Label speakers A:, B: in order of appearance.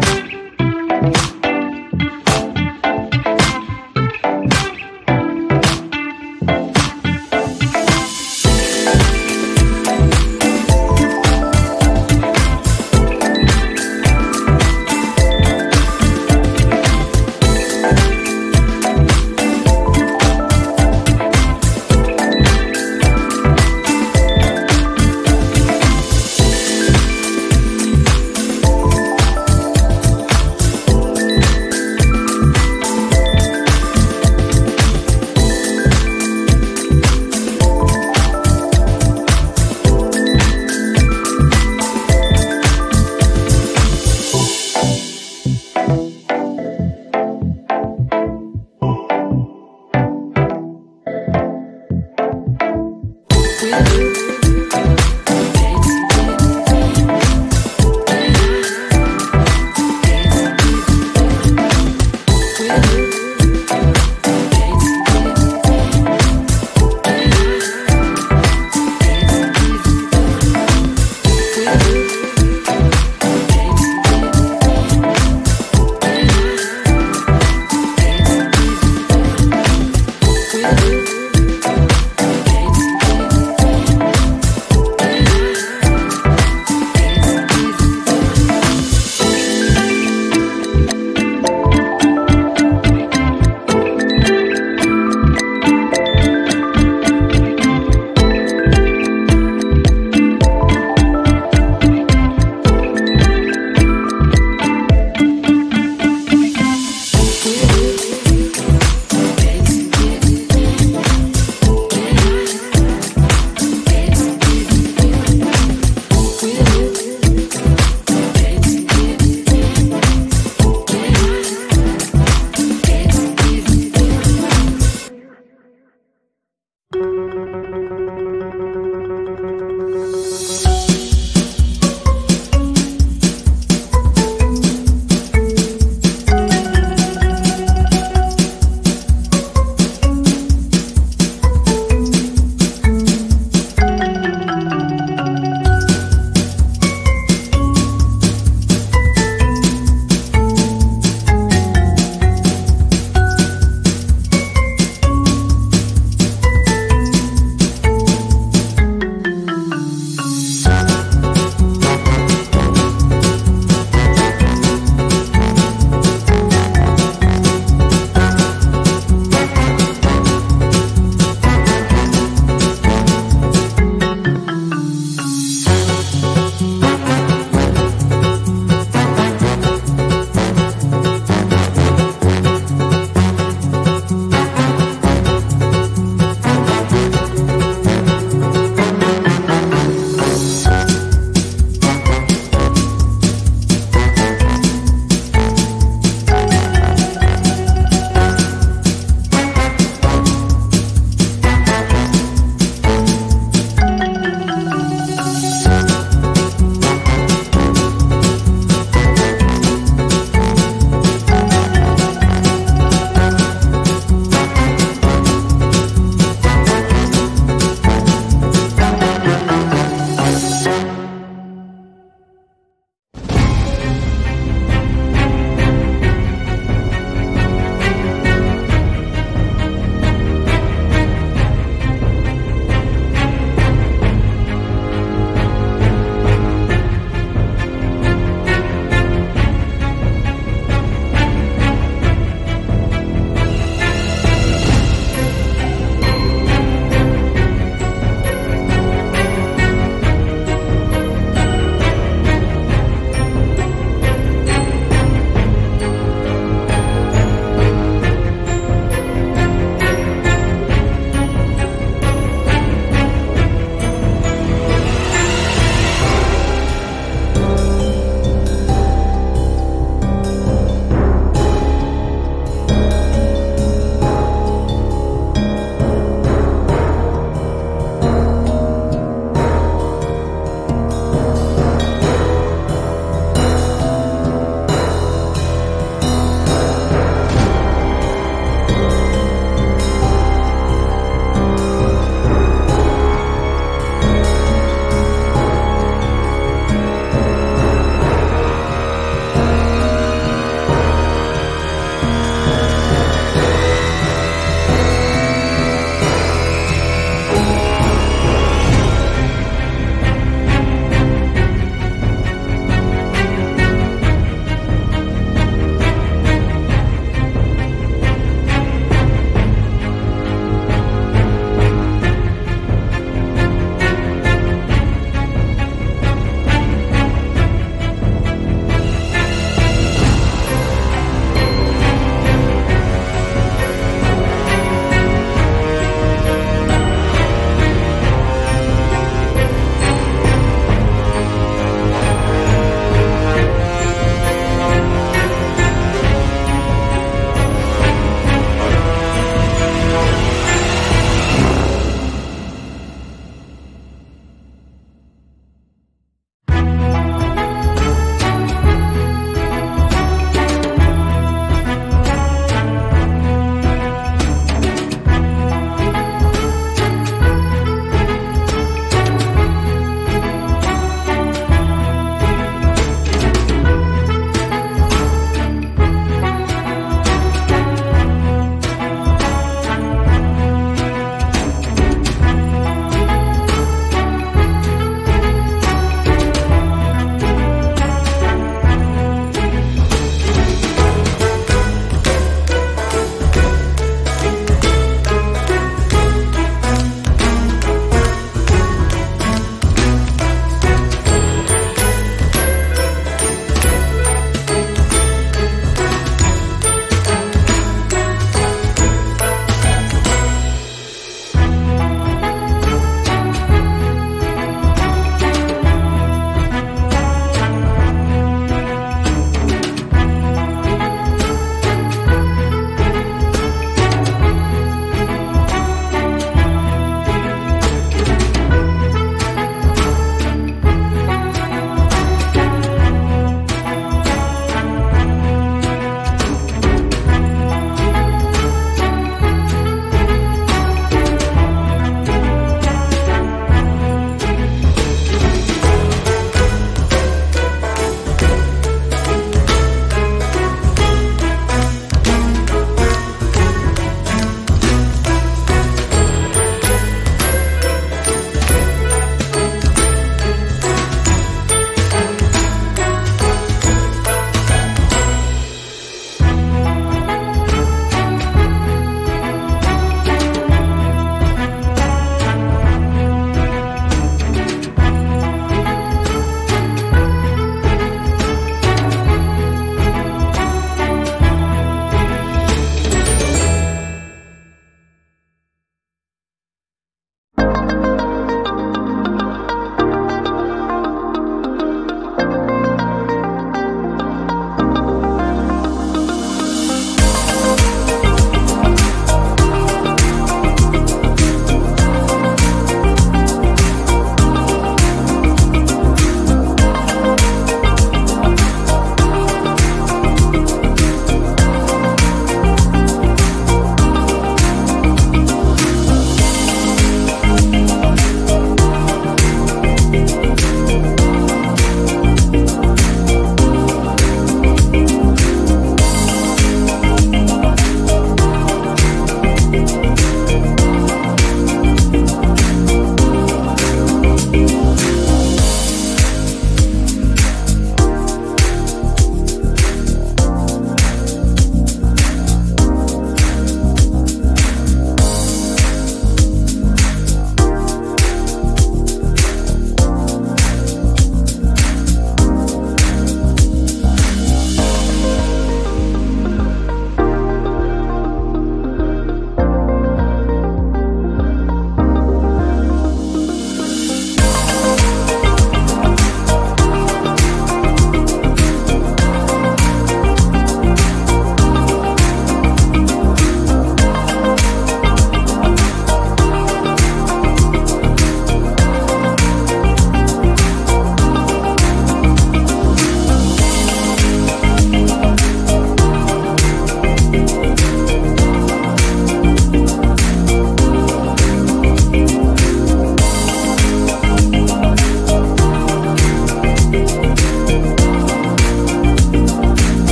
A: Bye.